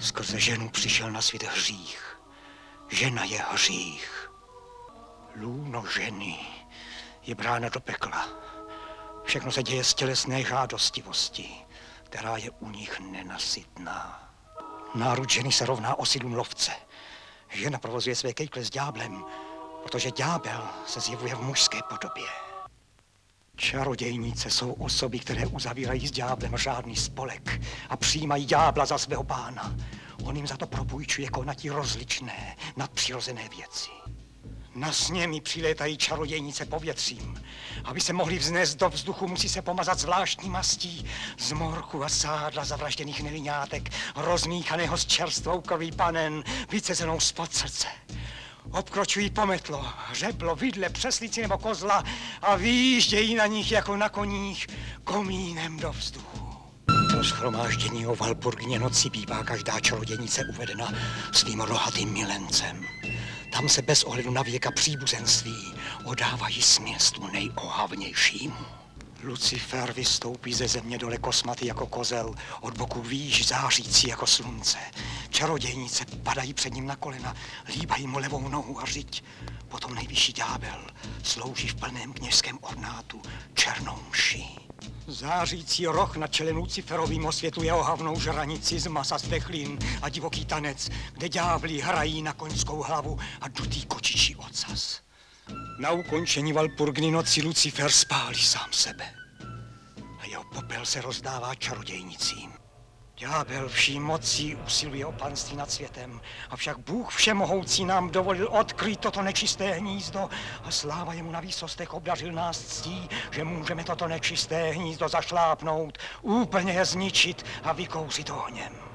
Skrze ženu přišel na svět hřích. Žena je hřích. Lůno ženy je brána do pekla. Všechno se děje z tělesné žádostivosti, která je u nich nenasytná. Národ ženy se rovná osidům lovce. Žena provozuje své kejkle s ďáblem, protože ďábel se zjevuje v mužské podobě. Čarodějnice jsou osoby, které uzavírají s ďáblem řádný spolek a přijímají ďábla za svého pána. On jim za to propůjčuje konatí rozličné, nadpřirozené věci. Na sněmi přilétají čarodějnice povětřím. Aby se mohli vznést do vzduchu, musí se pomazat zvláštní mastí z morku a sádla zavražděných neliňátek, rozmíchaného s čerstvou krví panen, vycezenou spod srdce. Obkročují pometlo, hřeblo, vidle, přeslici nebo kozla a výjíždějí na nich jako na koních komínem do vzduchu. Do schromáždění o Valpurgině noci bývá každá čarodějnice uvedena svým rohatým milencem. Tam se bez ohledu na věka příbuzenství odávají směstu nejohavnějšímu. Lucifer vystoupí ze země dole kosmaty jako kozel, od boku výš zářící jako slunce. Čarodějnice padají před ním na kolena, líbají mu levou nohu a řiď. Potom nejvyšší ďábel slouží v plném kněžském ornátu černou mši. Zářící roh na čele Luciferovým osvětluje ohavnou žranici z masa stechlin a divoký tanec, kde ďábli hrají na koňskou hlavu a dutý ocas. Na ukončení Valpurgny noci Lucifer spálí sám sebe a jeho popel se rozdává čarodějnicím. Ďábel vší mocí usiluje o panství nad světem, avšak Bůh všemohoucí nám dovolil odkryt toto nečisté hnízdo a sláva jemu na výsostech obdařil nás ctí, že můžeme toto nečisté hnízdo zašlápnout, úplně je zničit a vykouřit ohněm.